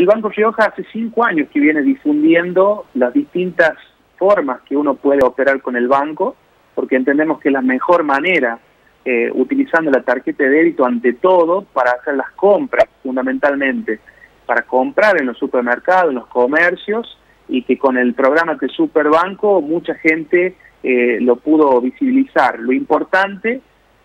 el Banco Rioja hace cinco años que viene difundiendo las distintas formas que uno puede operar con el banco, porque entendemos que la mejor manera, eh, utilizando la tarjeta de débito ante todo para hacer las compras, fundamentalmente, para comprar en los supermercados, en los comercios, y que con el programa de Superbanco mucha gente eh, lo pudo visibilizar. Lo importante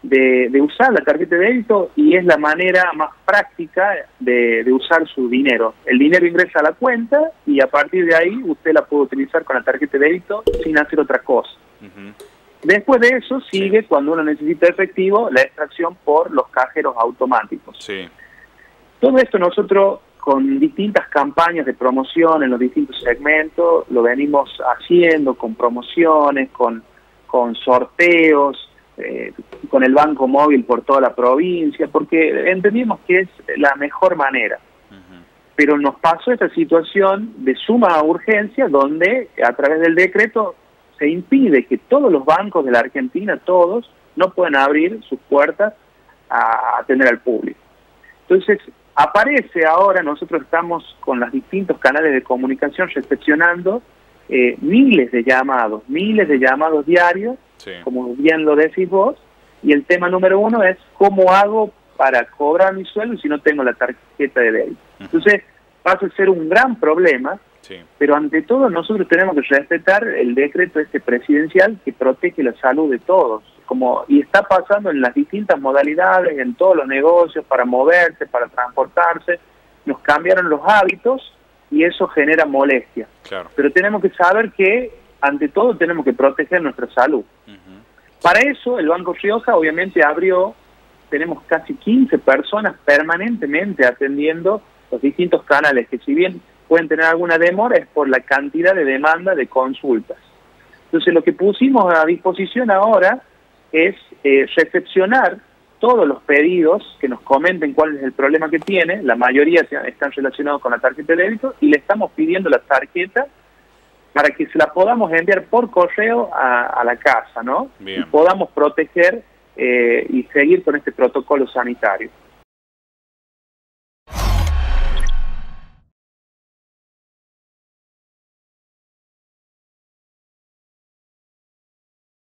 de, usar la tarjeta de débito y es la manera más práctica de, usar su dinero. El dinero ingresa a la cuenta y a partir de ahí usted la puede utilizar con la tarjeta de débito sin hacer otra cosa. Después de eso sigue cuando uno necesita efectivo la extracción por los cajeros automáticos. Sí. Todo esto nosotros con distintas campañas de promoción en los distintos segmentos lo venimos haciendo con promociones, con, con sorteos, eh, con el banco móvil por toda la provincia, porque entendimos que es la mejor manera. Pero nos pasó esta situación de suma urgencia donde a través del decreto se impide que todos los bancos de la Argentina, todos, no puedan abrir sus puertas a atender al público. Entonces, aparece ahora, nosotros estamos con los distintos canales de comunicación recepcionando eh, miles de llamados, miles de llamados diarios, como bien lo decís vos, y el tema número uno es cómo hago para cobrar mi sueldo si no tengo la tarjeta de débito. Entonces, pasa a ser un gran problema, pero ante todo nosotros tenemos que respetar el decreto este presidencial que protege la salud de todos, como y está pasando en las distintas modalidades, en todos los negocios, para moverse, para transportarse, nos cambiaron los hábitos y eso genera molestia. Pero tenemos que saber que ante todo tenemos que proteger nuestra salud. Para eso el Banco Rioja obviamente abrió, tenemos casi 15 personas permanentemente atendiendo los distintos canales, que si bien pueden tener alguna demora es por la cantidad de demanda de consultas. Entonces lo que pusimos a disposición ahora es eh, recepcionar todos los pedidos que nos comenten cuál es el problema que tiene, la mayoría están relacionados con la tarjeta de débito y le estamos pidiendo la tarjeta para que se la podamos enviar por correo a, la casa, ¿no? Y podamos proteger eh, y seguir con este protocolo sanitario.